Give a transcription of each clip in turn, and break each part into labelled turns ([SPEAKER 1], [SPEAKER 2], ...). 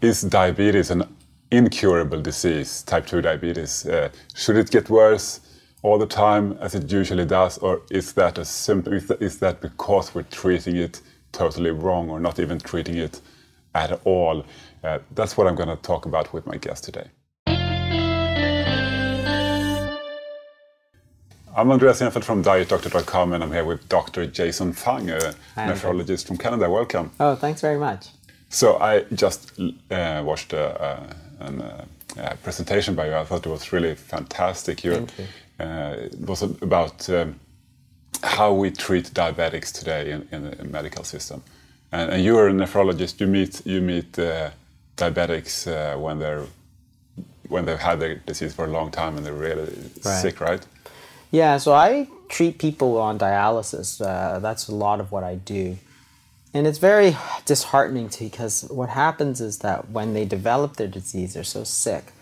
[SPEAKER 1] is diabetes an incurable disease, type 2 diabetes? Uh, should it get worse all the time as it usually does, or is that a simple, is that, is that because we're treating it totally wrong or not even treating it at all? Uh, that's what I'm going to talk about with my guest today. I'm Andreas Eenfeldt from DietDoctor.com, and I'm here with Dr. Jason Fung, a nephrologist from Canada. Welcome.
[SPEAKER 2] Oh, thanks very much.
[SPEAKER 1] So I just uh, watched a, a, a, a, presentation by you. I thought it was really fantastic.
[SPEAKER 2] You're, Thank you.
[SPEAKER 1] Uh, it was about um, how we treat diabetics today in, in the medical system. And, and, you are a nephrologist. You meet you meet uh, diabetics uh, when they're when they've had the disease for a long time and they're really right. sick, right?
[SPEAKER 2] Yeah, so I treat people on dialysis. Uh, that's a lot of what I do. And it's very disheartening to because what happens is that when they develop their disease, they're so sick.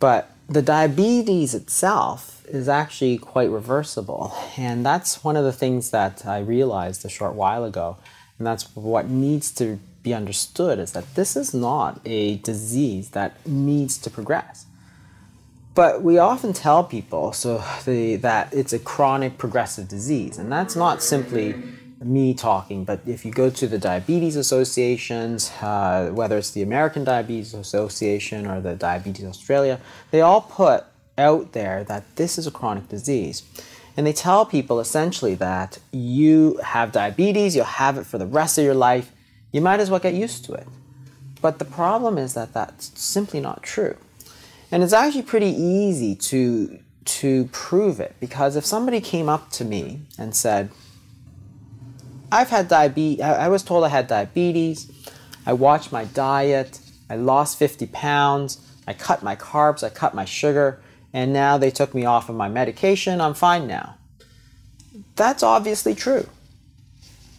[SPEAKER 2] But the diabetes itself is actually quite reversible. And that's one of the things that I realized a short while ago. And that's what needs to be understood is that this is not a disease that needs to progress. But we often tell people so the, that it's a chronic progressive disease, and that's not simply me talking, but if you go to the diabetes associations, uh, whether it's the American Diabetes Association or the Diabetes Australia, they all put out there that this is a chronic disease. And they tell people essentially that you have diabetes, you'll have it for the rest of your life, you might as well get used to it. But the problem is that that's simply not true. And it's actually pretty easy to, to prove it because if somebody came up to me and said, I've had diabetes, I was told I had diabetes, I watched my diet, I lost 50 pounds, I cut my carbs, I cut my sugar, and now they took me off of my medication, I'm fine now. That's obviously true.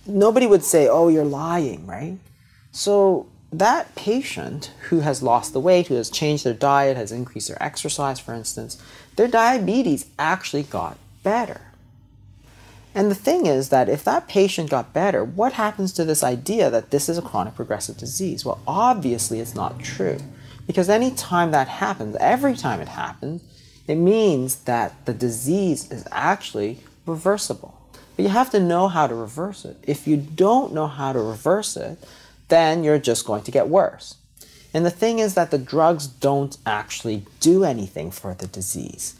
[SPEAKER 2] Nobody would say, oh, you're lying, right? So that patient who has lost the weight, who has changed their diet, has increased their exercise, for instance, their diabetes actually got better. And the thing is that if that patient got better, what happens to this idea that this is a chronic progressive disease? Well, obviously it's not true. Because any time that happens, every time it happens, it means that the disease is actually reversible. But you have to know how to reverse it. If you don't know how to reverse it, then you're just going to get worse. And the thing is that the drugs don't actually do anything for the disease.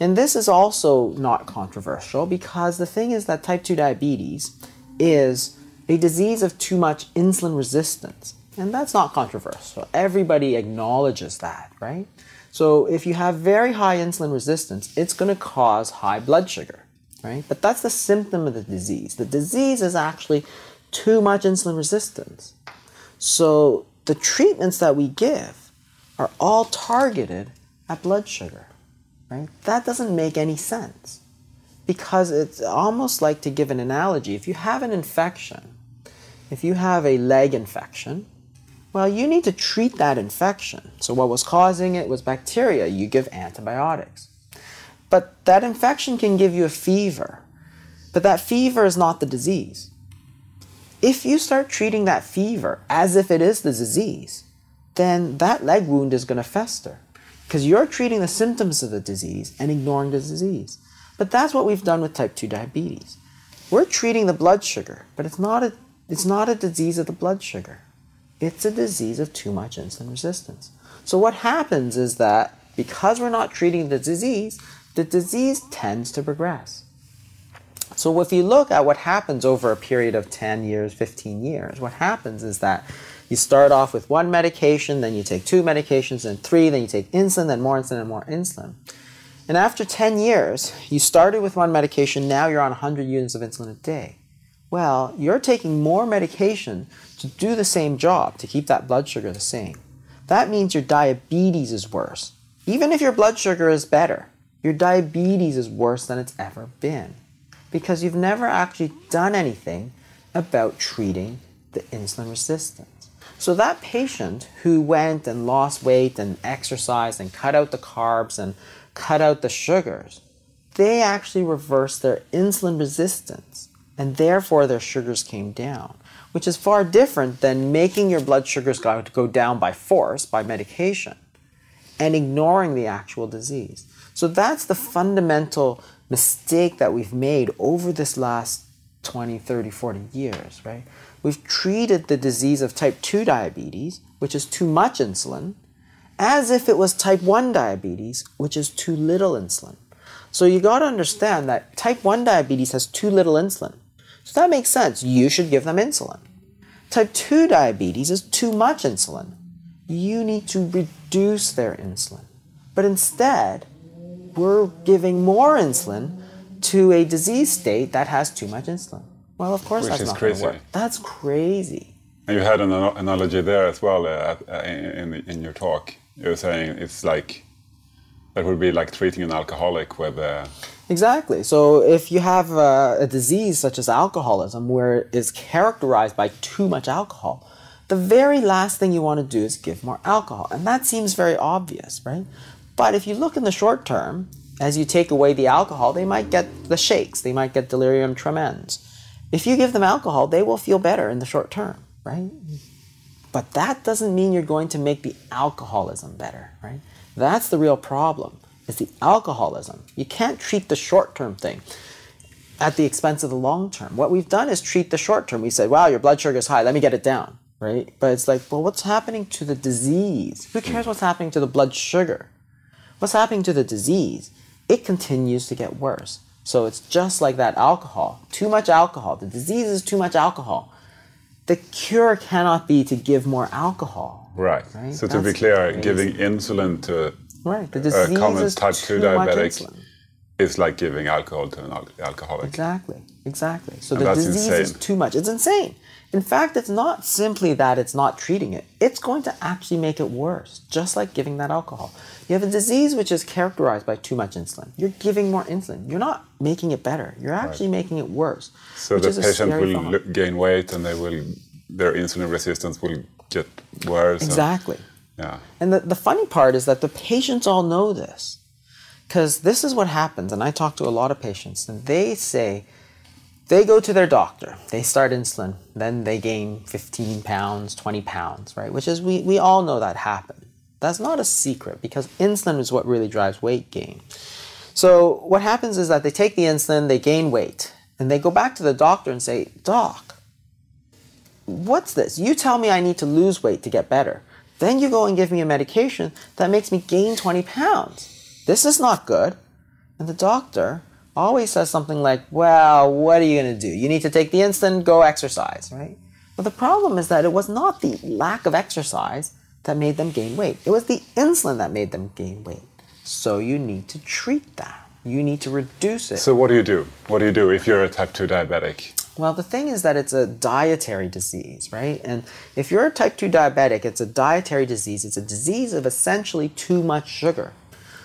[SPEAKER 2] And this is also not controversial because the thing is that type 2 diabetes is a disease of too much insulin resistance. And that's not controversial. Everybody acknowledges that, right? So if you have very high insulin resistance, it's going to cause high blood sugar, right? But that's the symptom of the disease. The disease is actually too much insulin resistance. So the treatments that we give are all targeted at blood sugar, right? That doesn't make any sense because it's almost like to give an analogy. If you have an infection, if you have a leg infection, well, you need to treat that infection. So what was causing it was bacteria. You give antibiotics. But that infection can give you a fever. But that fever is not the disease. If you start treating that fever as if it is the disease, then that leg wound is going to fester because you're treating the symptoms of the disease and ignoring the disease. But that's what we've done with type 2 diabetes. We're treating the blood sugar, but it's not a, it's not a disease of the blood sugar. It's a disease of too much insulin resistance. So what happens is that because we're not treating the disease, the disease tends to progress. So if you look at what happens over a period of 10 years, 15 years, what happens is that you start off with one medication, then you take two medications, then three, then you take insulin, then more insulin, and more insulin. And after 10 years, you started with one medication, now you're on 100 units of insulin a day. Well, you're taking more medication to do the same job, to keep that blood sugar the same. That means your diabetes is worse. Even if your blood sugar is better, your diabetes is worse than it's ever been because you've never actually done anything about treating the insulin resistance. So that patient who went and lost weight and exercised and cut out the carbs and cut out the sugars, they actually reversed their insulin resistance and therefore their sugars came down. which is far different than making your blood sugars go, go down by force, by medication, and ignoring the actual disease. So that's the fundamental mistake that we've made over this last 20, 30, 40 years, right? We've treated the disease of type 2 diabetes, which is too much insulin, as if it was type 1 diabetes, which is too little insulin. So you got to understand that type 1 diabetes has too little insulin. So that makes sense. You should give them insulin. Type 2 diabetes is too much insulin. You need to reduce their insulin. But instead, we're giving more insulin to a disease state that has too much insulin. Well, of course,
[SPEAKER 1] Which
[SPEAKER 2] that's not going to work. That's crazy.
[SPEAKER 1] And you had an analogy there as well uh, uh, in, in, your talk. You were saying it's like that would be like treating an alcoholic with uh,
[SPEAKER 2] Exactly. So if you have uh, a disease such as alcoholism, where it's characterized by too much alcohol, the very last thing you want to do is give more alcohol. And that seems very obvious, right? But if you look in the short term, as you take away the alcohol, they might get the shakes, they might get delirium tremens. If you give them alcohol, they will feel better in the short term, right? But that doesn't mean you're going to make the alcoholism better, right? That's the real problem. It's the alcoholism. You can't treat the short-term thing at the expense of the long term. What we've done is treat the short term. We said, wow, your blood sugar is high, let me get it down, right? But it's like, well, what's happening to the disease? Who cares what's happening to the blood sugar? What's happening to the disease? It continues to get worse. So it's just like that alcohol. Too much alcohol. The disease is too much alcohol. The cure cannot be to give more alcohol.
[SPEAKER 1] right.
[SPEAKER 2] Right,
[SPEAKER 1] So to be clear,
[SPEAKER 2] crazy.
[SPEAKER 1] giving insulin to
[SPEAKER 2] Right. The
[SPEAKER 1] a
[SPEAKER 2] disease
[SPEAKER 1] common
[SPEAKER 2] is
[SPEAKER 1] type 2
[SPEAKER 2] too much
[SPEAKER 1] diabetic is like giving alcohol to an al- alcoholic.
[SPEAKER 2] Exactly, exactly. So
[SPEAKER 1] And
[SPEAKER 2] the disease is too much. It's insane. In fact, it's not simply that it's not treating it, it's going to actually make it worse, just like giving that alcohol. You have a disease which is characterized by too much insulin. You're giving more insulin. You're not making it better. You're actually making it worse.
[SPEAKER 1] So the patient will
[SPEAKER 2] thought.
[SPEAKER 1] lo- gain weight and they will, their insulin resistance will get worse. and-
[SPEAKER 2] Exactly.
[SPEAKER 1] yeah.
[SPEAKER 2] And the, the funny part is that the patients all know this. Because this is what happens, and I talk to a lot of patients, and they say they go to their doctor, they start insulin, then they gain 15 pounds, 20 pounds, right? Which is, we, we all know that happen. That's not a secret because insulin is what really drives weight gain. So what happens is that they take the insulin, they gain weight, and they go back to the doctor and say, Doc, what's this? You tell me I need to lose weight to get better. Then you go and give me a medication that makes me gain 20 pounds. This is not good. And the doctor always says something like, Well, what are you going to do? You need to take the insulin, go exercise, right? But the problem is that it was not the lack of exercise that made them gain weight, it was the insulin that made them gain weight. So you need to treat that. You need to reduce it.
[SPEAKER 1] So what do you do? What do you do if you're a type 2 diabetic?
[SPEAKER 2] Well, the thing is that it's a dietary disease, right? And if you're a type 2 diabetic, it's a dietary disease. It's a disease of essentially too much sugar.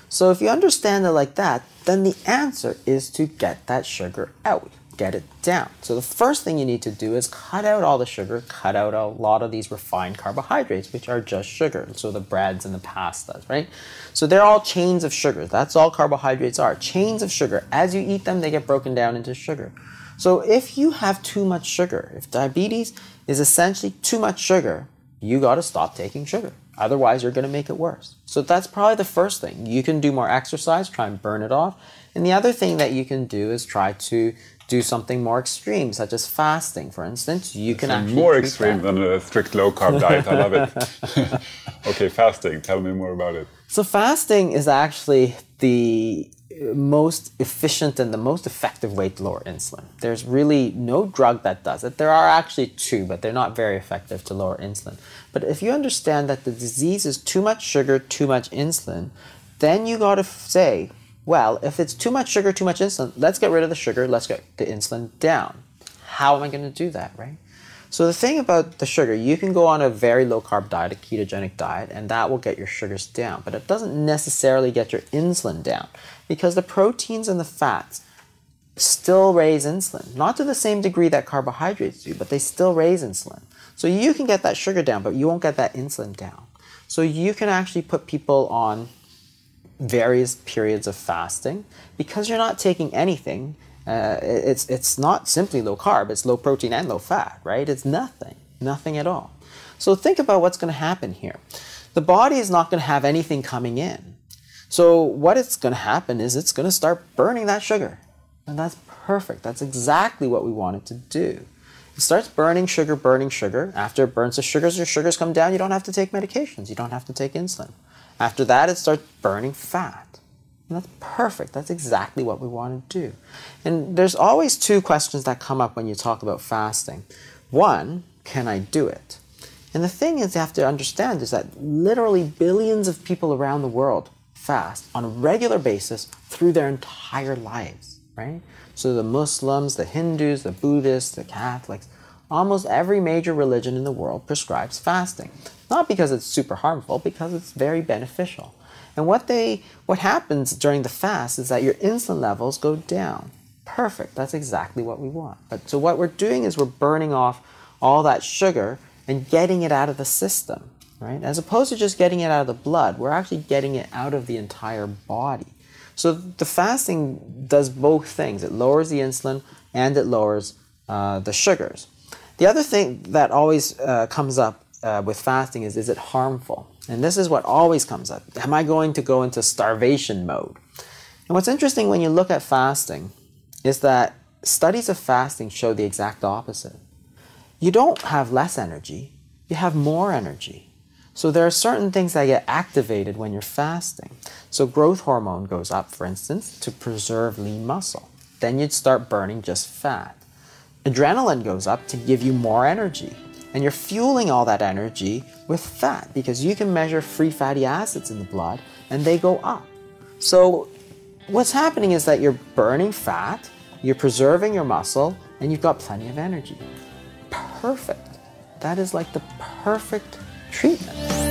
[SPEAKER 2] So if you understand it like that, then the answer is to get that sugar out, get it down. So the first thing you need to do is cut out all the sugar, cut out a lot of these refined carbohydrates, which are just sugar. So the breads and the pastas, right? So they're all chains of sugar. That's all carbohydrates are chains of sugar. As you eat them, they get broken down into sugar. So if you have too much sugar, if diabetes is essentially too much sugar, you got to stop taking sugar. Otherwise, you're going to make it worse. So that's probably the first thing. You can do more exercise, try and burn it off. And the other thing that you can do is try to do something more extreme, such as fasting, for instance. You can actually
[SPEAKER 1] More extreme
[SPEAKER 2] that.
[SPEAKER 1] than a strict low carb diet. I love it. okay, fasting. Tell me more about it.
[SPEAKER 2] So fasting is actually the most efficient and the most effective way to lower insulin. There's really no drug that does it. There are actually two, but they're not very effective to lower insulin. But if you understand that the disease is too much sugar, too much insulin, then you got to say, well, if it's too much sugar, too much insulin, let's get rid of the sugar, let's get the insulin down. How am I going to do that, right? So the thing about the sugar, you can go on a very low carb diet, a ketogenic diet, and that will get your sugars down, but it doesn't necessarily get your insulin down because the proteins and the fats still raise insulin. Not to the same degree that carbohydrates do, but they still raise insulin. So you can get that sugar down, but you won't get that insulin down. So you can actually put people on various periods of fasting because you're not taking anything Uh, it's, it's not simply low carb, it's low protein and low fat, right? It's nothing, nothing at all. So think about what's going to happen here. The body is not going to have anything coming in. So what it's going to happen is it's going to start burning that sugar. And that's perfect. That's exactly what we want it to do. It starts burning sugar, burning sugar. After it burns the sugars, your sugars come down. You don't have to take medications. You don't have to take insulin. After that, it starts burning fat. And that's perfect. That's exactly what we want to do. And there's always two questions that come up when you talk about fasting. One, can I do it? And the thing is, you have to understand is that literally billions of people around the world fast on a regular basis through their entire lives, right? So the Muslims, the Hindus, the Buddhists, the Catholics, almost every major religion in the world prescribes fasting. Not because it's super harmful, because it's very beneficial. And what they what happens during the fast is that your insulin levels go down. Perfect. That's exactly what we want. But so what we're doing is we're burning off all that sugar and getting it out of the system, right? As opposed to just getting it out of the blood, we're actually getting it out of the entire body. So the fasting does both things. It lowers the insulin and it lowers uh, the sugars. The other thing that always uh, comes up uh, with fasting is is it harmful? And this is what always comes up. Am I going to go into starvation mode? And what's interesting when you look at fasting is that studies of fasting show the exact opposite. You don't have less energy, you have more energy. So there are certain things that get activated when you're fasting. So growth hormone goes up, for instance, to preserve lean muscle. Then you'd start burning just fat. Adrenaline goes up to give you more energy. And you're fueling all that energy with fat because you can measure free fatty acids in the blood and they go up. So what's happening is that you're burning fat, you're preserving your muscle, and you've got plenty of energy. Perfect. That is like the perfect treatment.